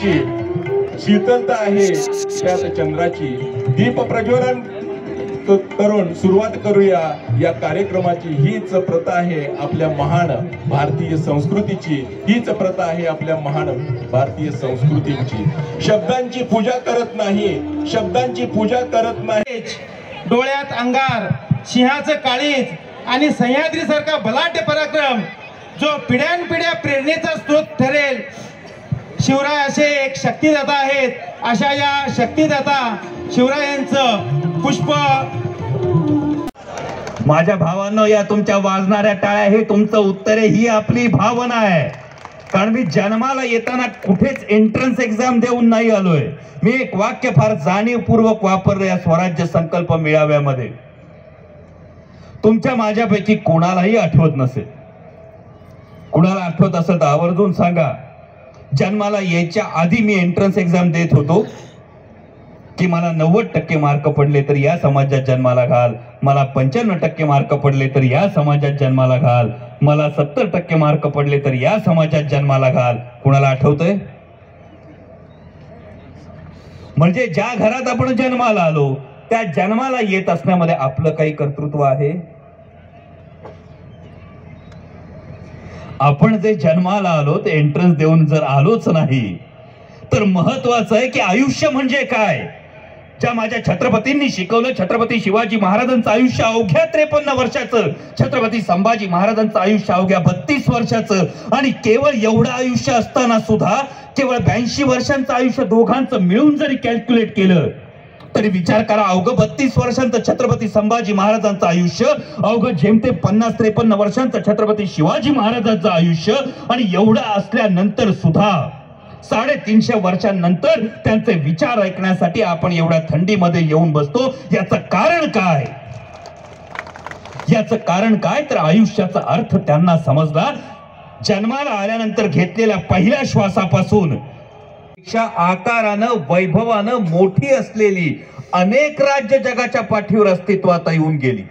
ची शीतलता आहे. त्यात चंद्राची दीप प्रज्वलन करून सुरुवात करूया. या कार्यक्रमाची हीच प्रथा आहे आपल्या महान भारतीय संस्कृतीची. हीच प्रथा आहे आपल्या महान भारतीय संस्कृतीची. शब्दांची पूजा करत नाही. शब्दांची पूजा करत नाही. डोळ्यात अंगार सिंहाचं काळीज आणि सह्याद्रीसारखा भलाट्य पराक्रम जो पिढ्यानपिढ्या प्रेरणेचा स्रोत शिवराय असे एक शक्तिदाता आहेत. अशा या शक्तिदाता शिवरायांचं पुष्प. माझ्या भावानं या तुमच्या वाजणाऱ्या टाळ्या हे तुमचं उत्तर आहे. ही आपली भावना आहे. कारण मी जन्माला येताना कुठेच एंट्रन्स एक्झाम देऊन नाही आलोय. मी एक वाक्य फार जाणीवपूर्वक वापरलं या स्वराज्य संकल्प मेळाव्यामध्ये. तुमच्या माझ्यापैकी कोणालाही आठवत नसेल. कुणाला आठवत असेल तर आवर्जून सांगा. जन्माला यायच्या आधी मी एंट्रन्स एक्झाम देत होतो. की मला नव्वद टक्के मार्क पडले तर या समाजात जन्माला घाल. मला पंच्याण्णव टक्के मार्क पडले तर या समाजात जन्माला घाल. मला सत्तर टक्के मार्क पडले तर या समाजात जन्माला घाल. कुणाला आठवतंय? म्हणजे ज्या घरात आपण जन्माला आलो त्या जन्माला येत असण्यामध्ये आपलं काही कर्तृत्व आहे? आपण जे जन्माला आलो ते एंट्रन्स देऊन जर आलोच नाही तर महत्वाचं आहे की आयुष्य म्हणजे काय? ज्या माझ्या छत्रपतींनी शिकवलं छत्रपती शिवाजी महाराजांचं आयुष्य अवघ्या त्रेपन्न वर्षाचं छत्रपती संभाजी महाराजांचं आयुष्य अवघ्या बत्तीस वर्षाचं आणि केवळ एवढं आयुष्य असताना सुद्धा केवळ ब्याऐंशी वर्षांचं आयुष्य दोघांचं मिळून जरी कॅल्क्युलेट केलं तरी विचार करा. अवघं बत्तीस वर्षांचं छत्रपती संभाजी महाराजांचं आयुष्य अवघं जेमते पन्नास त्रेपन्न वर्षांचं छत्रपती शिवाजी महाराजांचं आयुष्य आणि एवढं असल्यानंतर सुद्धा साडेतीनशे वर्षांनंतर त्यांचे विचार ऐकण्यासाठी आपण एवढ्या थंडीमध्ये येऊन बसतो. याचं कारण काय? याचं कारण काय? तर आयुष्याचा अर्थ त्यांना समजला. जन्माला आल्यानंतर घेतलेल्या पहिल्या श्वासापासून पेक्षा आकारानं वैभवानं मोठी असलेली अनेक राज्य जगाच्या पाठीवर अस्तित्वात येऊन गेली.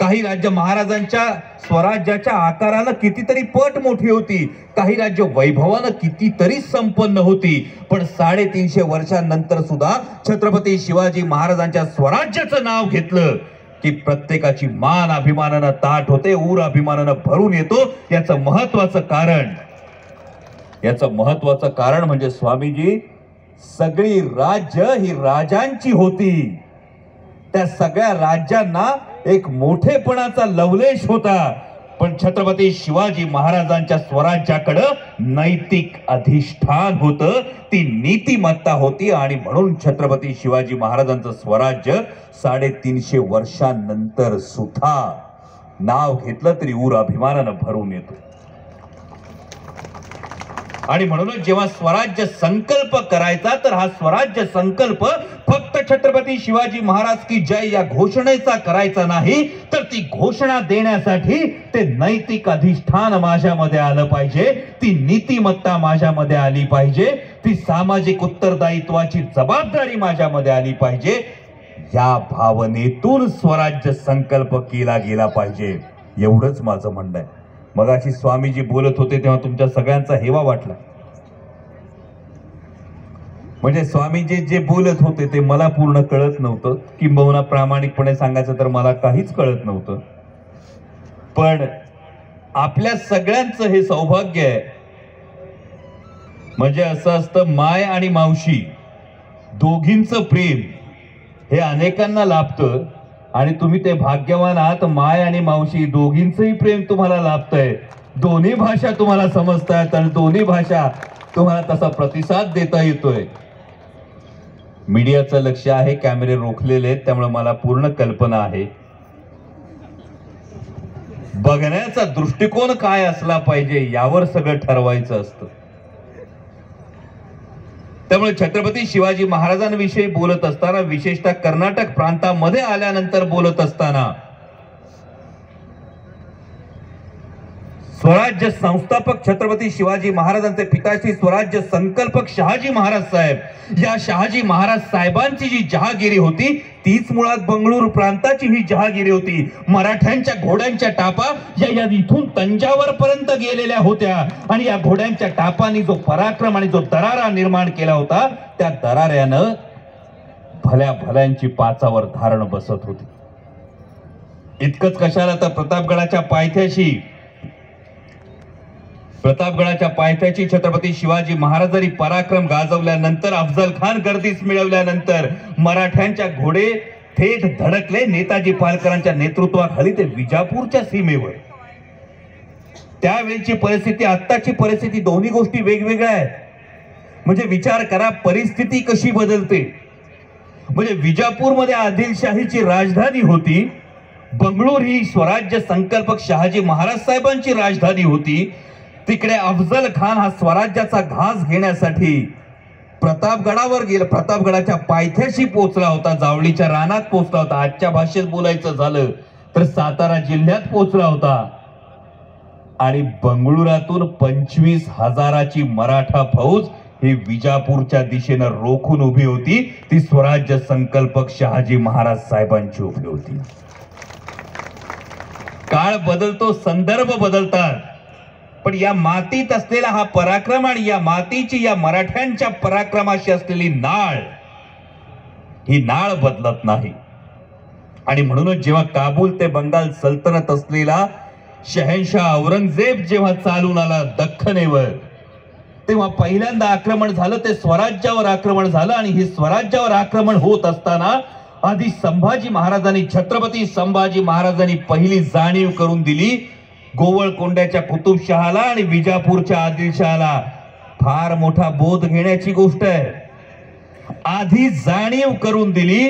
काही राज्य महाराजांच्या स्वराज्याच्या आकारानं कितीतरी पट मोठी होती काही राज्य वैभवानं कितीतरी संपन्न होती पण साडेतीनशे वर्षांनंतर सुद्धा छत्रपती शिवाजी महाराजांच्या स्वराज्याचं नाव घेतलं की प्रत्येकाची मान अभिमानानं ताट होते ऊर अभिमानानं भरून येतो याचं महत्वाचं कारण याचं महत्वाचं कारण म्हणजे स्वामीजी सगळी राज्य ही राजांची होती. त्या सगळ्या राज्यांना एक मोठेपणाचा लवलेश होता. पण छत्रपती शिवाजी महाराजांच्या स्वराज्याकडं नैतिक अधिष्ठान होतं ती नीतिमत्ता होती आणि म्हणून छत्रपती शिवाजी महाराजांचं स्वराज्य साडेतीनशे वर्षांनंतर सुद्धा नाव घेतलं तरी ऊर अभिमानानं भरून येतो. आणि म्हणूनच जेव्हा स्वराज्य संकल्प करायचा तर हा स्वराज्य संकल्प फक्त छत्रपती शिवाजी महाराज की जय या घोषणेचा करायचा नाही तर ती घोषणा देण्यासाठी ते नैतिक अधिष्ठान माझ्यामध्ये आलं पाहिजे ती नीतिमत्ता माझ्यामध्ये आली पाहिजे ती सामाजिक उत्तरदायित्वाची जबाबदारी माझ्यामध्ये आली पाहिजे या भावनेतून स्वराज्य संकल्प केला गेला पाहिजे एवढंच माझं म्हणणं आहे. मग अशी स्वामीजी बोलत होते तेव्हा तुमच्या सगळ्यांचा हेवा वाटला. म्हणजे स्वामीजी जे बोलत होते ते मला पूर्ण कळत नव्हतं. किंबहुना प्रामाणिकपणे सांगायचं तर मला काहीच कळत नव्हतं. पण आपल्या सगळ्यांचं हे सौभाग्य आहे. म्हणजे असं असतं माय आणि मावशी दोघींचं प्रेम हे अनेकांना लाभतं. आणि तुम्ही ते भाग्यवान आहात. माय आणि मावशी दोघींचंही प्रेम तुम्हाला लाभतंय. दोन्ही भाषा तुम्हाला समजतायत आणि दोन्ही भाषा तुम्हाला तसा प्रतिसाद देता येतोय. मीडियाचं लक्ष आहे कॅमेरे रोखलेले आहेत त्यामुळे मला पूर्ण कल्पना आहे. बघण्याचा दृष्टिकोन काय असला पाहिजे यावर सगळं ठरवायचं असतं. त्यामुळे छत्रपती शिवाजी महाराजांविषयी बोलत असताना विशेषतः कर्नाटक प्रांतामध्ये आल्यानंतर बोलत असताना स्वराज्य संस्थापक छत्रपती शिवाजी महाराजांचे पिताश्री स्वराज्य संकल्पक शहाजी महाराज साहेब. या शहाजी महाराज साहेबांची जी जहागिरी होती तीच मुळात बंगळूर प्रांताची ही जहागिरी होती. मराठ्यांच्या घोड्यांच्या टापा या या इथून तंजावर पर्यंत गेलेल्या होत्या. आणि या घोड्यांच्या टापांनी जो पराक्रम आणि जो दरारा निर्माण केला होता त्या दराऱ्यानं भल्या भल्यांची पाचावर धारण बसत होती. इतकंच कशाला तर प्रतापगडाच्या पायथ्याशी प्रतापगडाच्या पायथ्याची छत्रपती शिवाजी महाराजांनी पराक्रम गाजवल्यानंतर अफजल खान गर्दीस मिळवल्यानंतर मराठ्यांच्या घोडे थेट धडकले नेताजी पालकरांच्या नेतृत्वाखाली ते विजापूरच्या सीमेवर. त्यावेळीची परिस्थिती आत्ताची परिस्थिती दोन्ही गोष्टी वेगवेगळ्या आहेत. म्हणजे विचार करा परिस्थिती कशी बदलते? म्हणजे विजापूरमध्ये आदिलशाहीची राजधानी होती बंगळूर ही स्वराज्य संकल्पक शहाजी महाराज साहेबांची राजधानी होती तिकडे अफजल खान हा स्वराज्याचा घास घेण्यासाठी प्रतापगडावर गेला. प्रतापगडाच्या पायथ्याशी पोचला होता. जावळीच्या रानात पोचला होता. आजच्या भाषेत बोलायचं झालं तर सातारा जिल्ह्यात पोहोचला होता. आणि बंगळुरातून पंचवीस हजाराची मराठा फौज ही विजापूरच्या दिशेनं रोखून उभी होती. ती स्वराज्य संकल्पक शहाजी महाराज साहेबांची उभी होती. काळ बदलतो संदर्भ बदलतात. पण या मातीत असलेला हा पराक्रम आणि या मातीची या मराठ्यांच्या पराक्रमाशी असलेली नाळ ही नाळ बदलत नाही. आणि म्हणूनच जेव्हा काबूल ते बंगाल सल्तनत असलेला शहनशाह औरंगजेब जेव्हा चालून आला दख्खनेवर तेव्हा पहिल्यांदा आक्रमण झालं ते स्वराज्यावर आक्रमण झालं आणि हे स्वराज्यावर आक्रमण होत असताना आधी संभाजी महाराजांनी छत्रपती संभाजी महाराजांनी पहिली जाणीव करून दिली गोवळकोंड्याच्या कुतुबशहाला आणि विजापूरच्या आदिलशहाला फार मोठा बोध घेण्याची गोष्ट आहे. आधी जाणीव करून दिली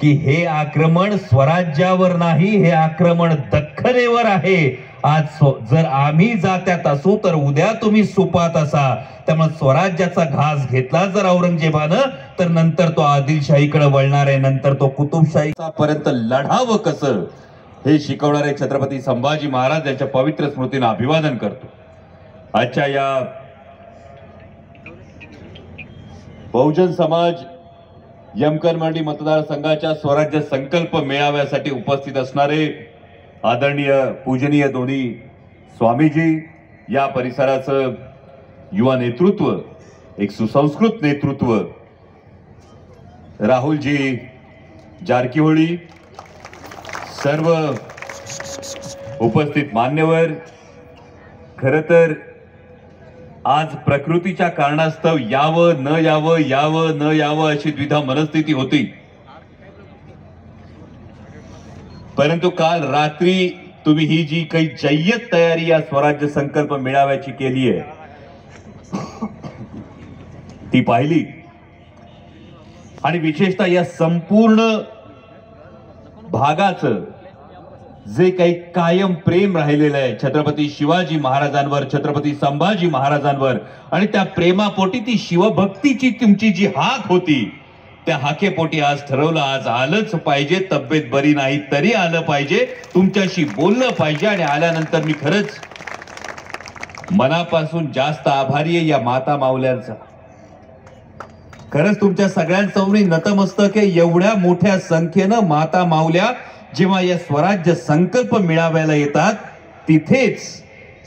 की हे आक्रमण स्वराज्यावर नाही हे आक्रमण दख्खनेवर आहे. आज जर आम्ही जात्यात असू तर उद्या तुम्ही सुपात असा. त्यामुळे स्वराज्याचा घास घेतला जर औरंगजेबानं तर नंतर तो आदिलशाहीकडे वळणार आहे नंतर तो कुतुबशाही पर्यंत लढावं कसं? हे शिकवणारे छत्रपती संभाजी महाराज यांच्या पवित्र स्मृतींना अभिवादन करतो. आजच्या या बहुजन समाज यमकर मंडी मतदारसंघाच्या स्वराज्य संकल्प मेळाव्यासाठी उपस्थित असणारे आदरणीय पूजनीय दोन्ही स्वामीजी या परिसराचं युवा नेतृत्व एक सुसंस्कृत नेतृत्व राहुलजी जारकीहोळी सर्व उपस्थित मान्यवर खर तर आज प्रकृतीच्या कारणास्तव यावं न यावं यावं न यावं अशी द्विधा मनस्थिती होती. परंतु काल रात्री तुम्ही ही जी काही जय्यत तयारी या स्वराज्य संकल्प मिळाव्याची केली आहे ती पाहिली. आणि विशेषतः या संपूर्ण भागाचं जे काही कायम प्रेम राहिलेलं आहे छत्रपती शिवाजी महाराजांवर छत्रपती संभाजी महाराजांवर आणि त्या प्रेमापोटी ती शिवभक्तीची तुमची जी हाक होती त्या हाकेपोटी आज ठरवलं आज आलंच पाहिजे तब्येत बरी नाही तरी आलं पाहिजे तुमच्याशी बोललं पाहिजे आणि आल्यानंतर मी खरंच मनापासून जास्त आभारी आहे या माता माऊल्यांचा. खरंच तुमच्या सगळ्यांसमोर नतमस्तक आहे एवढ्या मोठ्या संख्येनं माता मावल्या जेव्हा या स्वराज्य संकल्प मिळाव्याला येतात तिथेच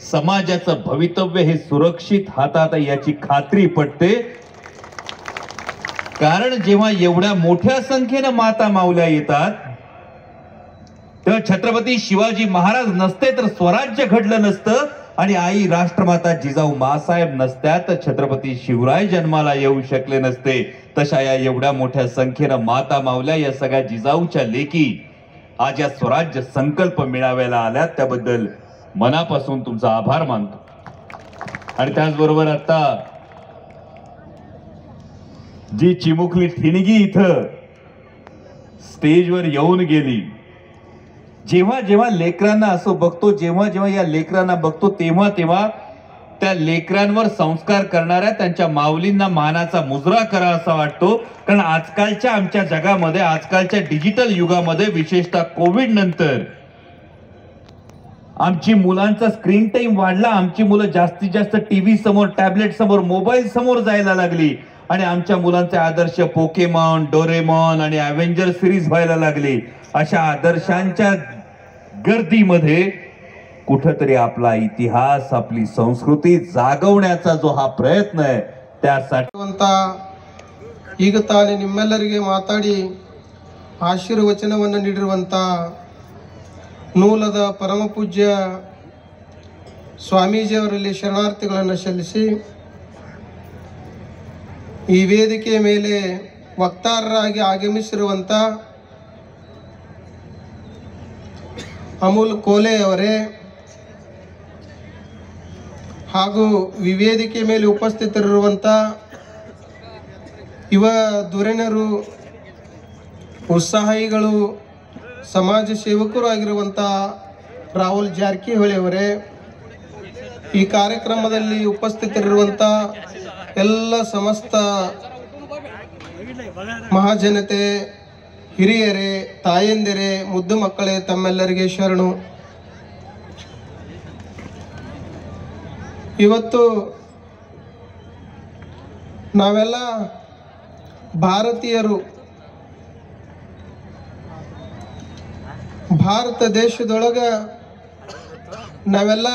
समाजाचं भवितव्य हे सुरक्षित हातात याची खात्री पटते. कारण जेव्हा एवढ्या मोठ्या संख्येनं माता मावल्या येतात तेव्हा छत्रपती शिवाजी महाराज नसते तर स्वराज्य घडलं नसतं. आणि आई राष्ट्रमाता जिजाऊ मासाहेब नसत्या तर छत्रपती शिवराय जन्माला येऊ शकले नसते. तशा या एवढ्या मोठ्या संख्येनं माता मावल्या या सगळ्या जिजाऊच्या लेकी आज या स्वराज्य संकल्प मिळाव्याला आल्यात त्याबद्दल मनापासून तुमचा आभार मानतो. आणि त्याचबरोबर आता जी चिमुकली ठिणगी इथं स्टेजवर येऊन गेली जेव्हा जेव्हा लेकरांना असं बघतो जेव्हा जेव्हा या लेकरांना बघतो तेव्हा तेव्हा त्या लेकरांवर संस्कार करणाऱ्या त्यांच्या माऊलींना मानाचा मुजरा करा असा वाटतो. कारण आजकालच्या आमच्या जगामध्ये आजकालच्या डिजिटल युगामध्ये विशेषतः कोविड नंतर आमची मुलांचा स्क्रीन टाइम वाढला. आमची मुलं जास्तीत जास्त टीव्ही समोर टॅबलेट समोर मोबाईल समोर जायला लागली. आणि आमच्या मुलांचे आदर्श पोकेमॉन डोरेमॉन आणि अव्हेंजर सिरीज व्हायला लागली. अशा आदर्शांच्या गर्दीमध्ये कुठंतरी आपला इतिहास आपली संस्कृती जागवण्याचा जो हा प्रयत्न आहे त्यासाठी ಅಂತ ಈಗ ತಾನೇ ನಿಮ್ಮೆಲ್ಲರಿಗೆ ಮಾತಾಡಿ ಆಶೀರ್ವಚನವನ್ನು ನೀಡಿರುವಂಥ ನೂಲದ ಪರಮ ಪೂಜ್ಯ ಸ್ವಾಮೀಜಿಯವರಲ್ಲಿ ಶರಣಾರ್ಥಿಗಳನ್ನು ಸಲ್ಲಿಸಿ ಈ ವೇದಿಕೆಯ ಮೇಲೆ ವಕ್ತಾರರಾಗಿ ಆಗಮಿಸಿರುವಂಥ ಅಮೂಲ್ ಕೋಲೆ ಅವರೇ ಹಾಗೂ ವಿವೇದಿಕೆ ಮೇಲೆ ಉಪಸ್ಥಿತರಿರುವಂಥ ಯುವ ಧುರೀಣರು ಉತ್ಸಾಹಿಗಳು, ಸಮಾಜ ಸೇವಕರು ಆಗಿರುವಂಥ ರಾಹುಲ್ ಜಾರಕಿಹೊಳಿ ಅವರೇ, ಈ ಕಾರ್ಯಕ್ರಮದಲ್ಲಿ ಉಪಸ್ಥಿತರಿರುವಂಥ ಎಲ್ಲ ಸಮಸ್ತ ಮಹಾಜನತೆ ಹಿರಿಯರೇ, ತಾಯಂದಿರೇ, ಮುದ್ದು ಮಕ್ಕಳೇ, ತಮ್ಮೆಲ್ಲರಿಗೆ ಶರಣು. ಇವತ್ತು ನಾವೆಲ್ಲ ಭಾರತೀಯರು. ಭಾರತ ದೇಶದೊಳಗ ನಾವೆಲ್ಲ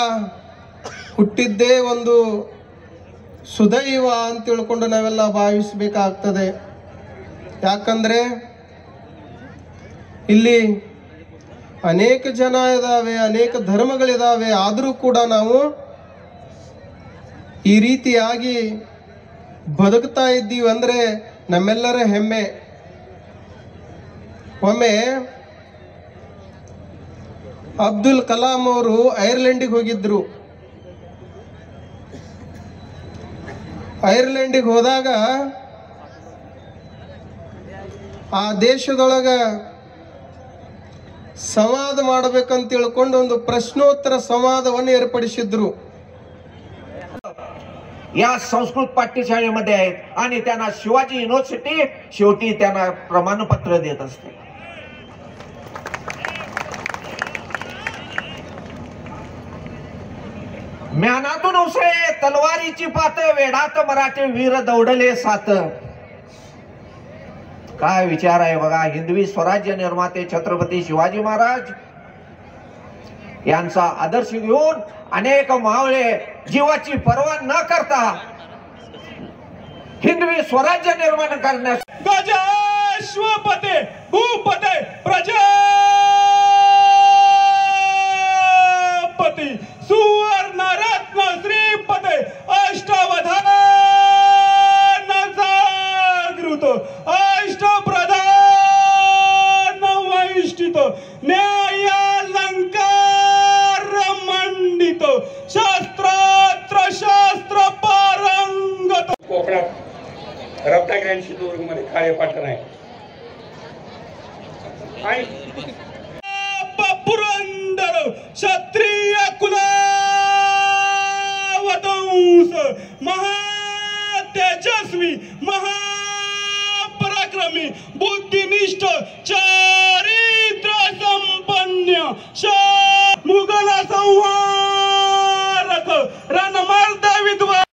ಹುಟ್ಟಿದ್ದೇ ಒಂದು ಸುದೈವ ಅಂತ ತಿಳ್ಕೊಂಡು ನಾವೆಲ್ಲ ಭಾವಿಸಬೇಕಾಗ್ತದೆ. ಯಾಕಂದ್ರೆ ಇಲ್ಲಿ ಅನೇಕ ಜನ ಇದ್ದಾವೆ ಅನೇಕ ಧರ್ಮಗಳಿದಾವೆ. ಆದರೂ ಕೂಡ ನಾವು ಈ ರೀತಿಯಾಗಿ ಬದುಕ್ತಾ ಇದ್ದೀವಿ ಅಂದರೆ ನಮ್ಮೆಲ್ಲರ ಹೆಮ್ಮೆ. ಒಮ್ಮೆ ಅಬ್ದುಲ್ ಕಲಾಂ ಅವರು ಐರ್ಲೆಂಡಿಗೆ ಹೋಗಿದ್ರು. ಐರ್ಲೆಂಡಿಗೆ ಹೋದಾಗ ಆ ದೇಶದೊಳಗ ಸಂವಾದ ಮಾಡಬೇಕಂತ ತಿಳ್ಕೊಂಡು ಒಂದು ಪ್ರಶ್ನೋತ್ತರ ಸಂವಾದವನ್ನು ಏರ್ಪಡಿಸಿದ್ರು या संस्कृत पाठ्यशाळेमध्ये आहेत आणि त्यांना शिवाजी युनिव्हर्सिटी शेवटी त्यांना प्रमाणपत्र देत असते ज्ञानातून उसळे तलवारीची पात वेडात मराठे वीर दौडले सात काय विचार आहे बघा? हिंदवी स्वराज्य निर्माते छत्रपती शिवाजी महाराज यांचा आदर्श घेऊन अनेक मावळे जीवाची पर्वा न करता हिंदवी स्वराज्य निर्माण करण्यास गजाश्वपते भूपते प्रजा पुरंदर क्षत्रिय कुलावंश महा तेजस्वी महापराक्रमी बुद्धिनिष्ठ चारित्र संपन्न मुघला संहारक रणमर्द विद्वान